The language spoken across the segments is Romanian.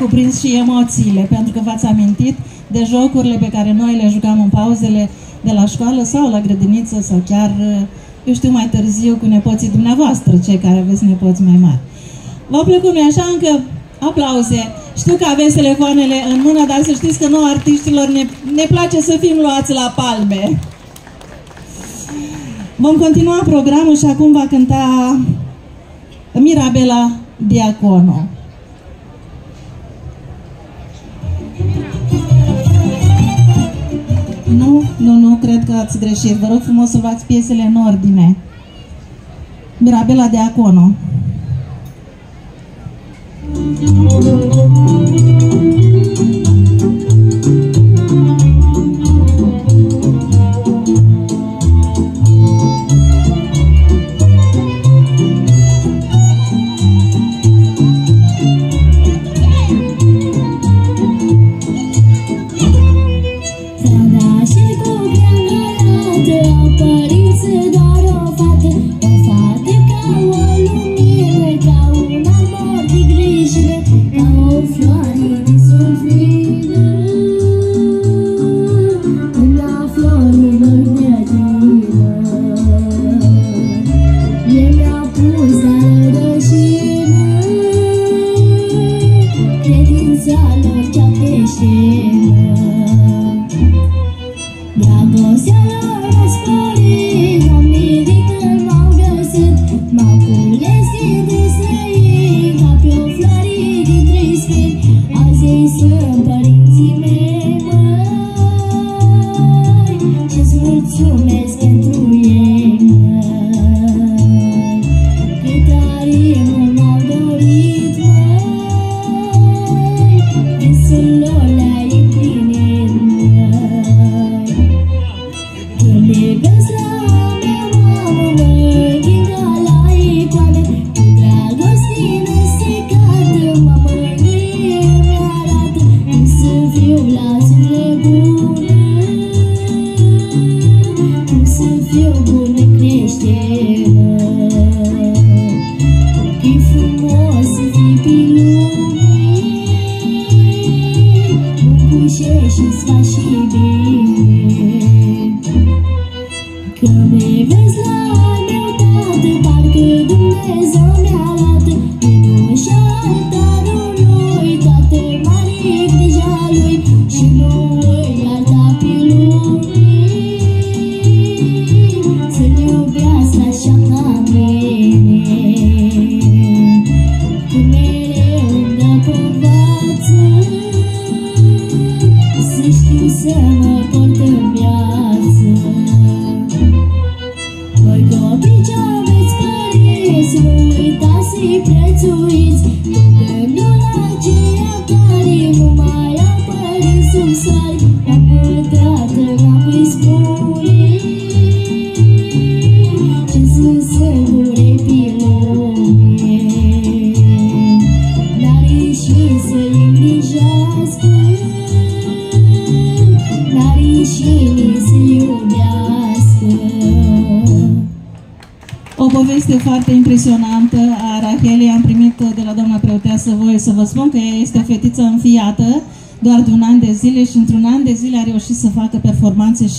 cuprins și emoțiile, pentru că v-ați amintit de jocurile pe care noi le jucam în pauzele de la școală sau la grădiniță sau chiar, eu știu, mai târziu cu nepoții dumneavoastră, cei care aveți nepoți mai mari. V-a plăcut, nu așa? Încă aplauze. Știu că aveți telefoanele în mână, dar să știți că nouă artiștilor ne, ne place să fim luați la palme. Vom continua programul și acum va cânta Mirabela Diacono. Că ați greșit. Vă rog frumos să luați piesele în ordine. Mirabela de Acono. Thank you. Și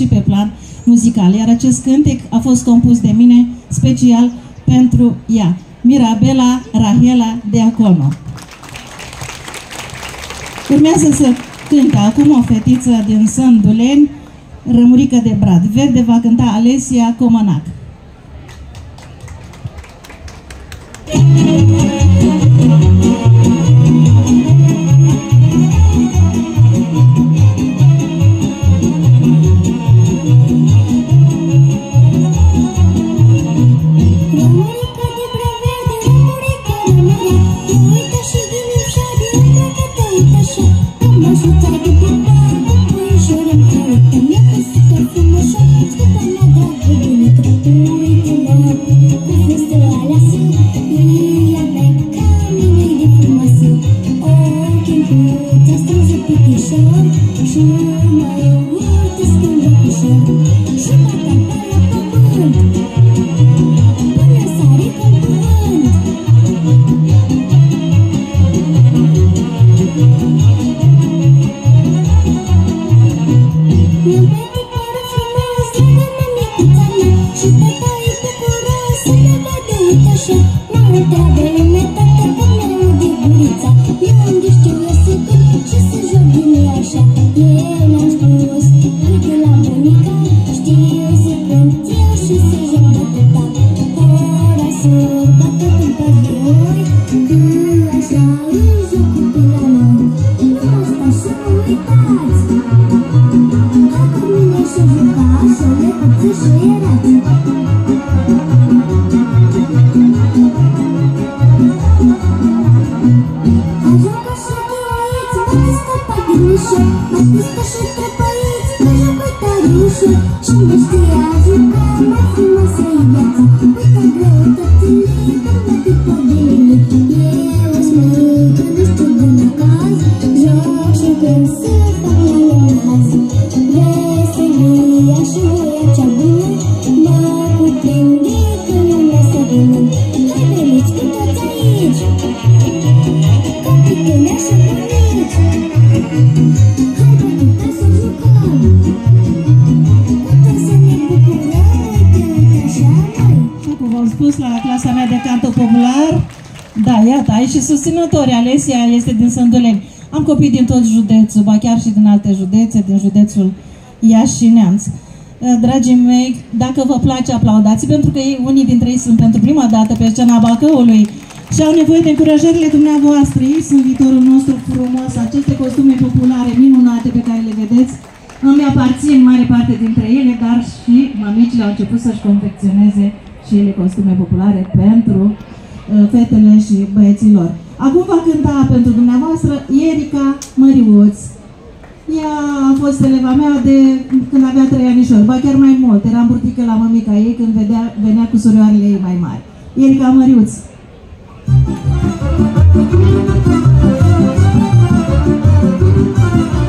pe plan muzical. Iar acest cântec a fost compus de mine special pentru ea. Mirabela Rahela Deacono. Urmează să cânte acum o fetiță din Sânduleni, Rămurică de Brad. Verde va cânta Alesia She sí, sí, sí, sí, sí, sí, sí, sí, sí, sí, susținători. Alesia este din Sânduleni. Am copii din tot județul, ba chiar și din alte județe, din județul Iași și Neamț. Uh, dragii mei, dacă vă place, aplaudați, pentru că ei, unii dintre ei sunt pentru prima dată pe scena Bacăului și au nevoie de încurajările dumneavoastră. Ei sunt viitorul nostru frumos, aceste costume populare minunate pe care le vedeți. Îmi aparțin mare parte dintre ele, dar și mamicile au început să-și confecționeze și ele costume populare pentru uh, fetele și băieților. Acum va cânta pentru dumneavoastră Ierica Măriuț. Ea a fost eleva mea de când avea trei anișori, ba chiar mai mult. Eram burtică la mămica ei când vedea, venea cu surioarele ei mai mari. Ierica Măriuț. Thank you.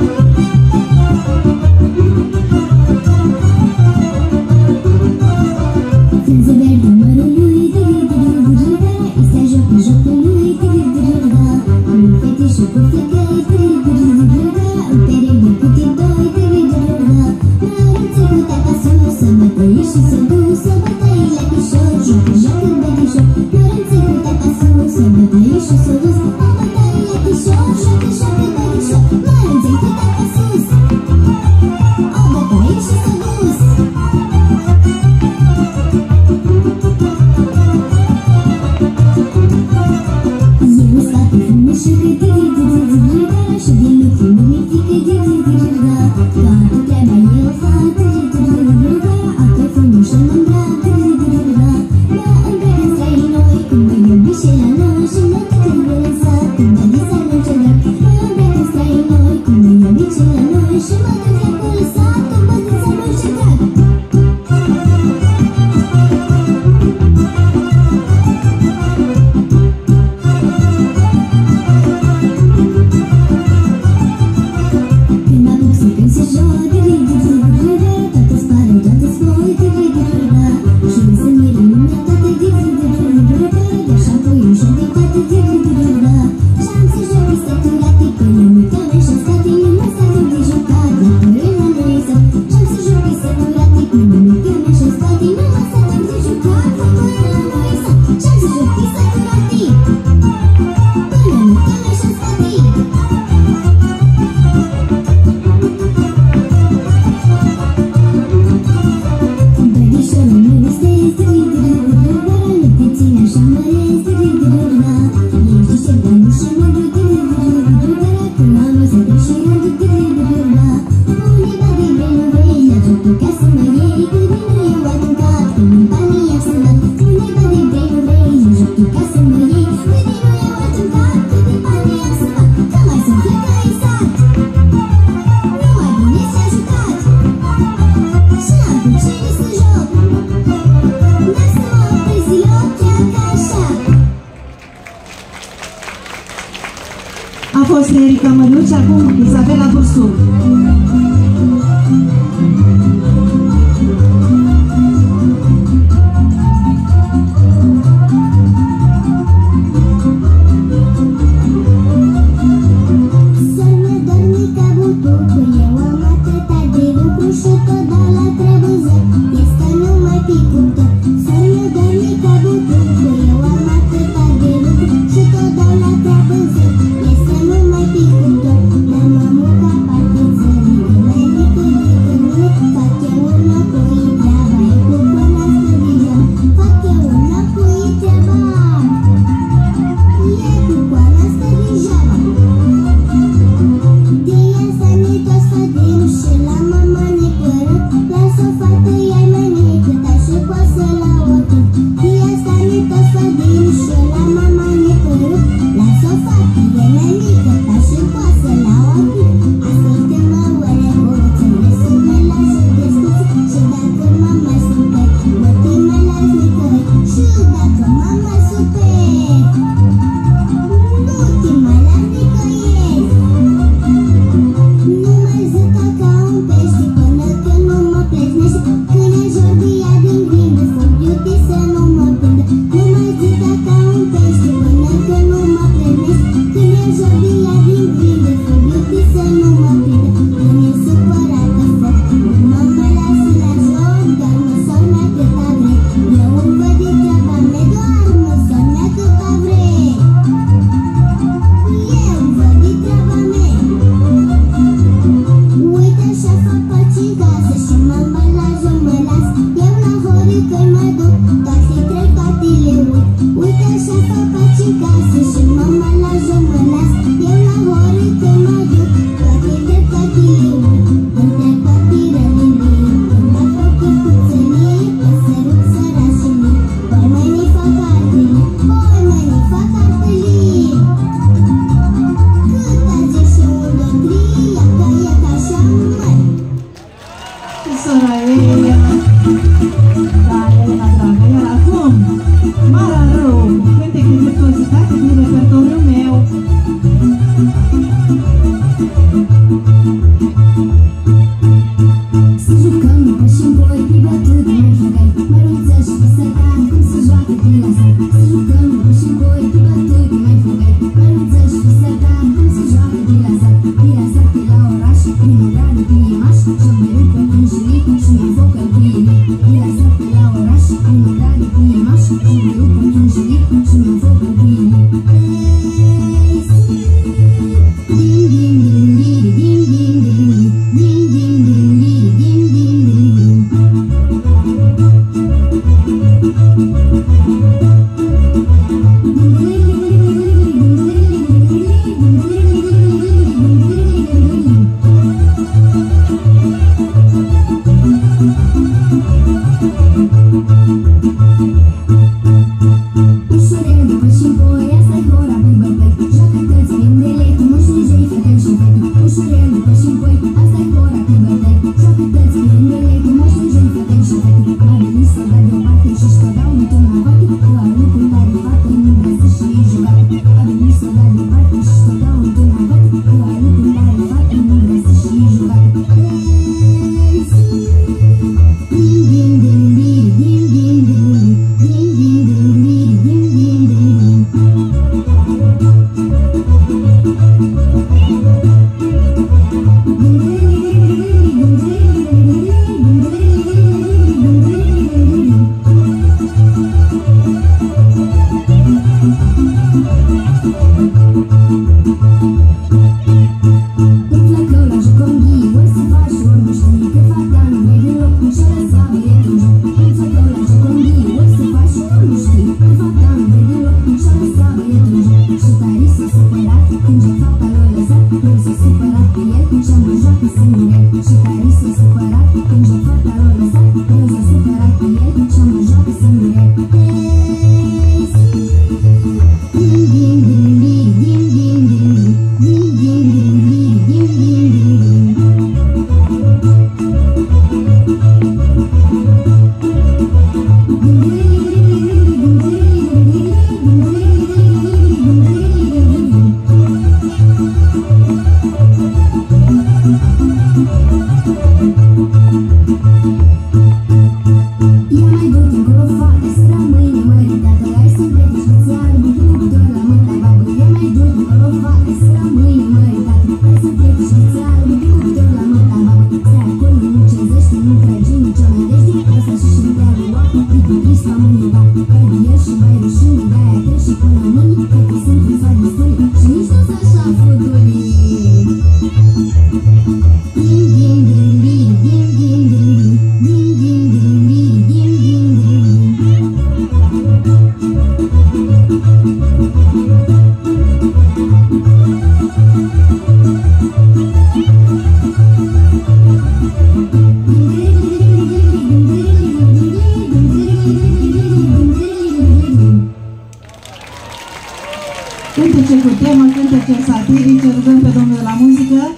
face cu temă, cântece satirice, rugăm pe domnul de la muzică,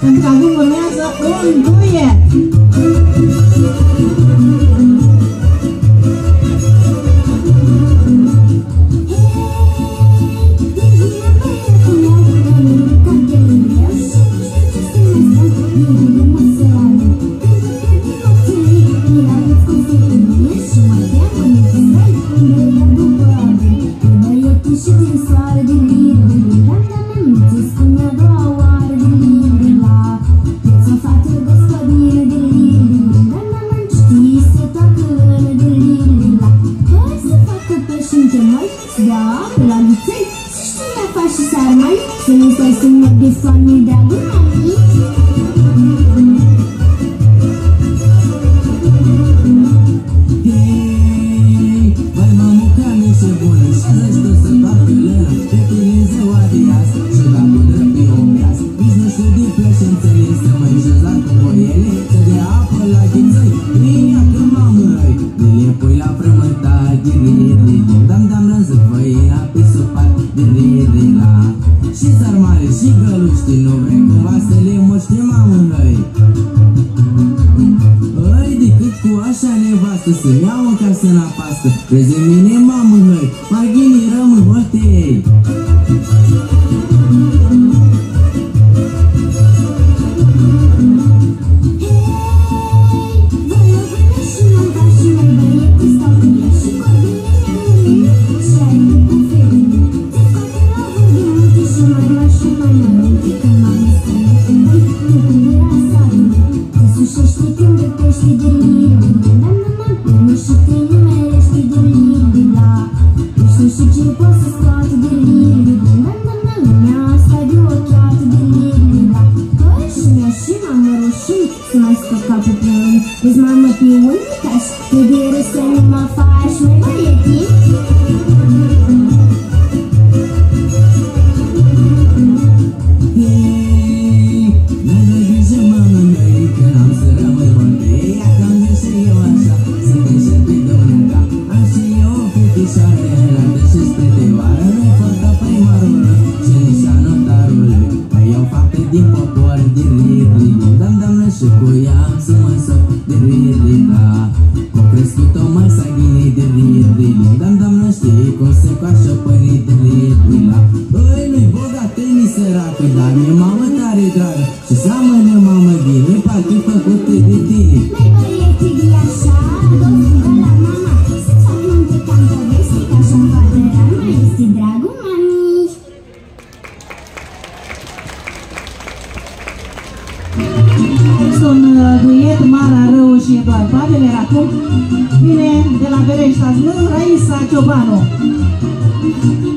pentru că acum urmează un duet. だろう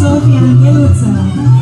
Thank you.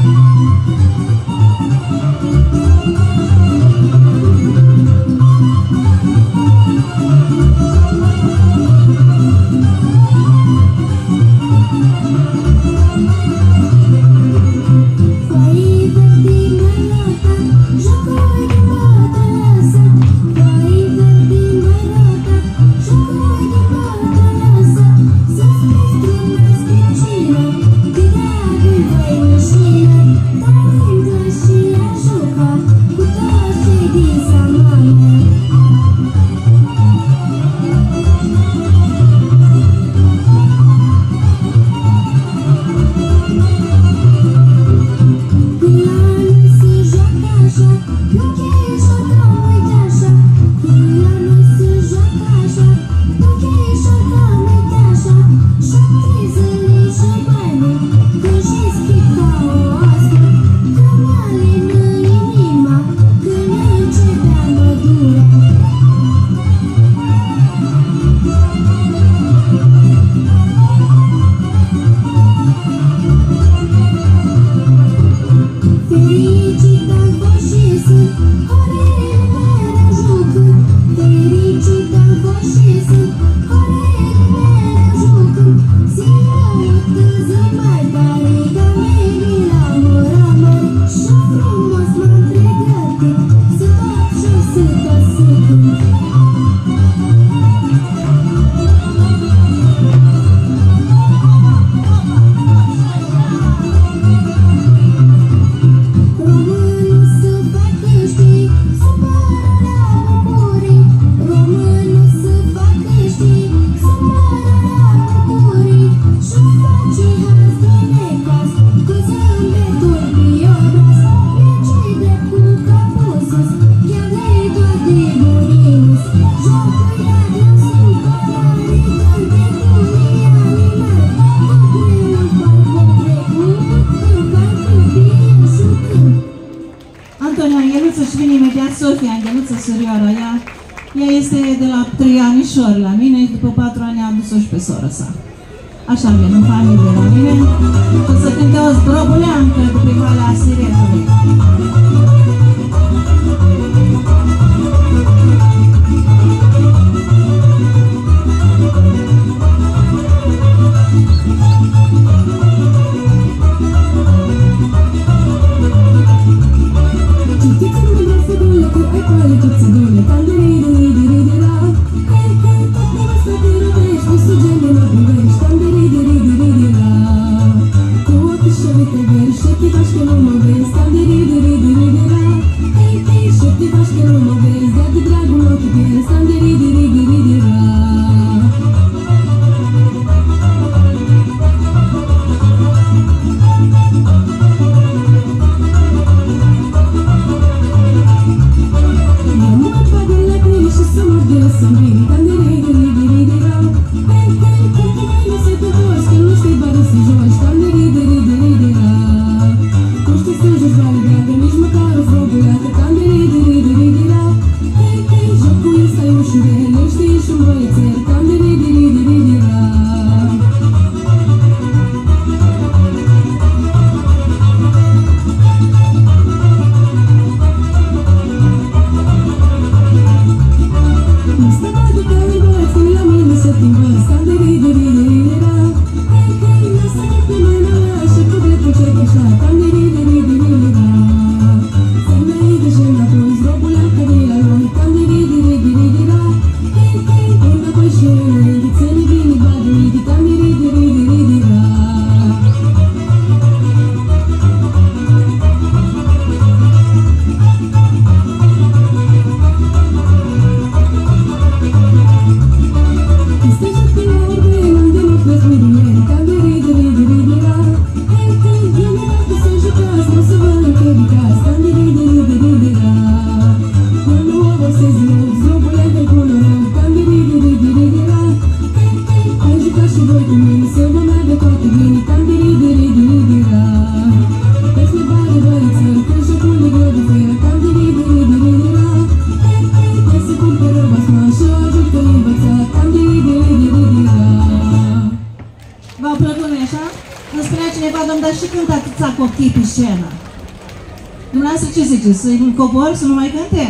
Să-i cobor, să nu mai cânte?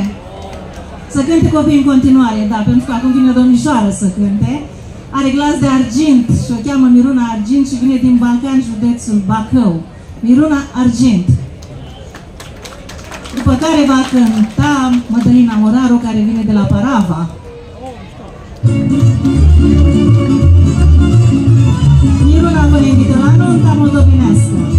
Să cânte copii în continuare, da, pentru că acum vine o domnișoară să cânte. Are glas de argint și o cheamă Miruna Argint și vine din Balcan, județul Bacău. Miruna Argint. După care va cânta Mădălina Moraru, care vine de la Parava. Napoli di Tolano un tavolo dopo minestrone.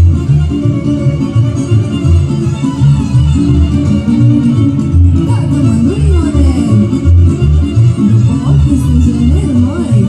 Dopo questo genere ormai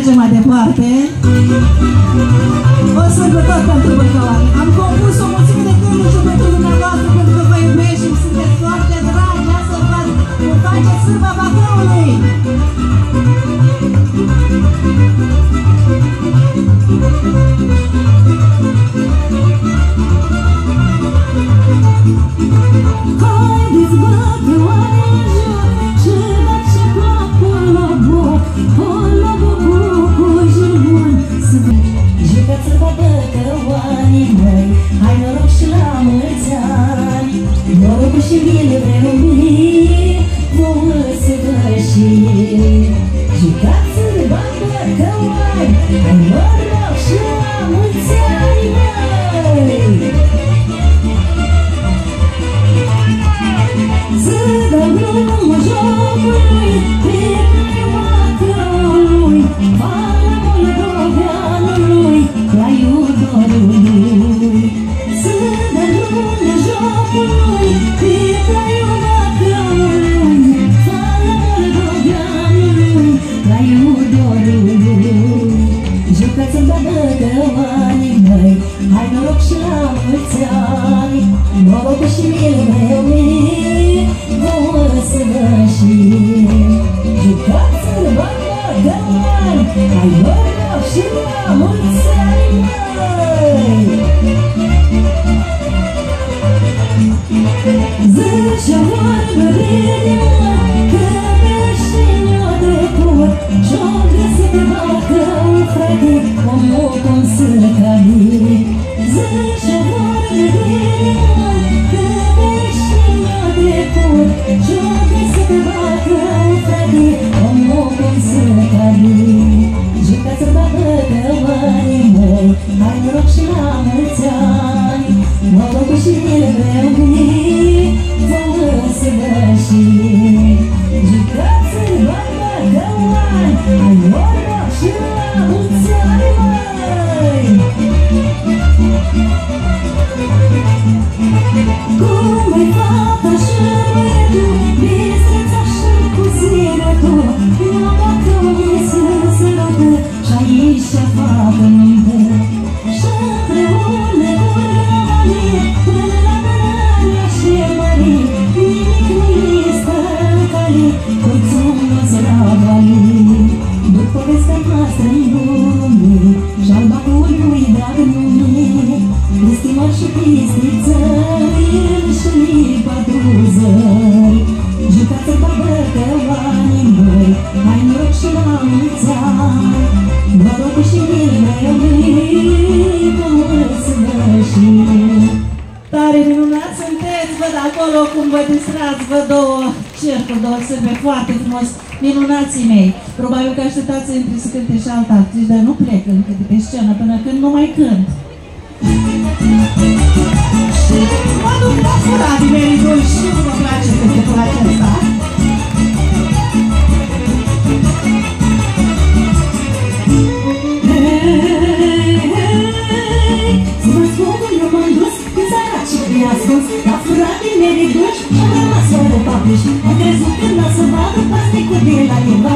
merge mai departe Papi, Andres, é Uterna, Savada, Plastic, Udela, Lima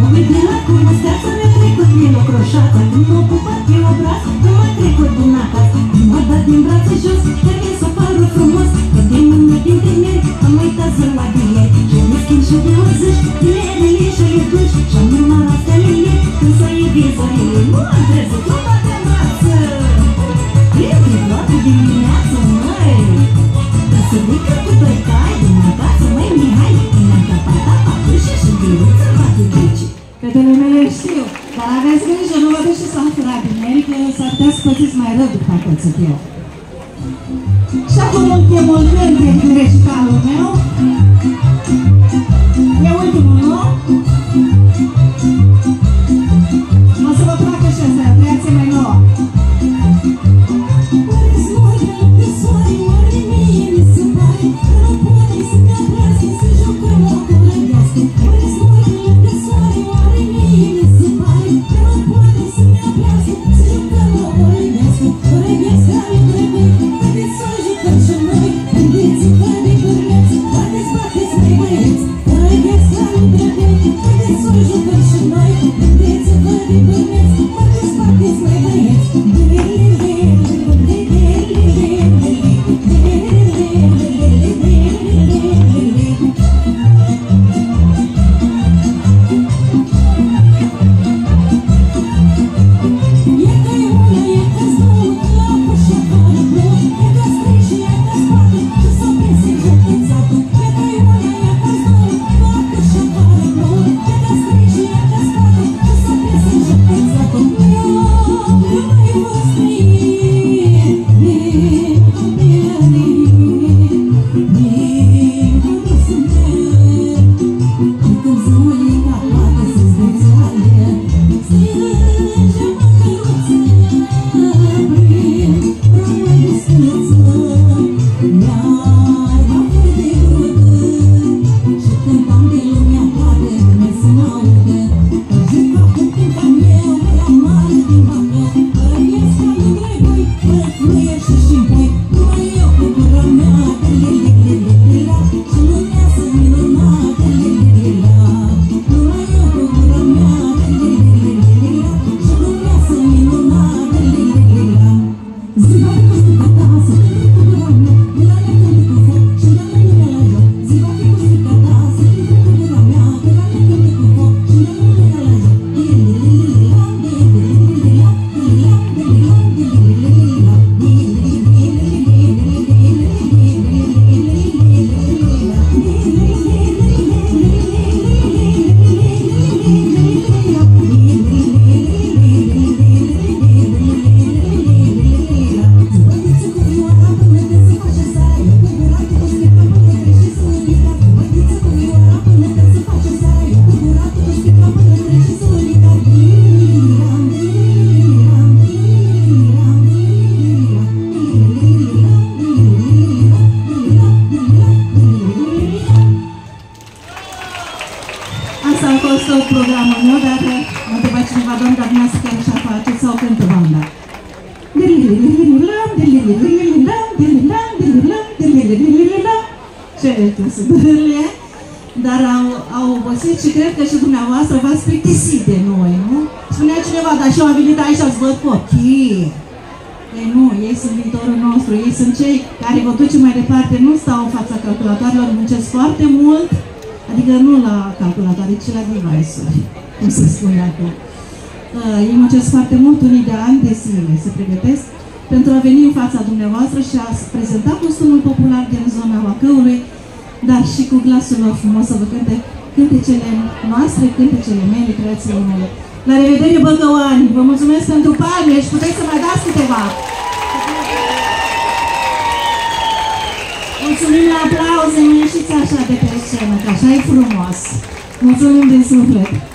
Mă uit de la cu musteață, mi-a trecut mie o croșață Când m-am pupat pe obraz, nu m-a trecut din acasă M-a dat din brațe jos, chiar mi s-a părut frumos Că din mână dintre meri, am uitat să la bilet Și de schimb și de urziși, tinerile și le duci Și-am numărat stelele, când să iei vizorile Nu am trezit, nu mă de brață Trebuie toată dimineața, măi Să ridică cu doi cai din acasă, măi Mihai Din încăpata papușe și biruță bate duce Fetele mele știu, dar aveți grijă, nu vă duceți la furat din meri, că s-ar putea să pățiți mai rău după pățit eu. Și acum ultimul gând din recitalul meu. Aici să văd copii. Ei nu, ei sunt viitorul nostru, ei sunt cei care vă duce mai departe, nu stau în fața calculatoarelor, muncesc foarte mult, adică nu la calculatoare, ci la device-uri, cum se spune acum. Uh, ei muncesc foarte mult, unii de ani de zile, se pregătesc pentru a veni în fața dumneavoastră și a prezenta costumul popular din zona Bacăului, dar și cu glasul lor frumos să vă cânte cântecele noastre, cântecele mele, creațiile mele. La revedere, Băgăoani! Vă mulțumesc pentru palme și puteți să mai dați câteva! Mulțumim la aplauze, nu ieșiți așa de pe scenă, că așa e frumos! Mulțumim din suflet!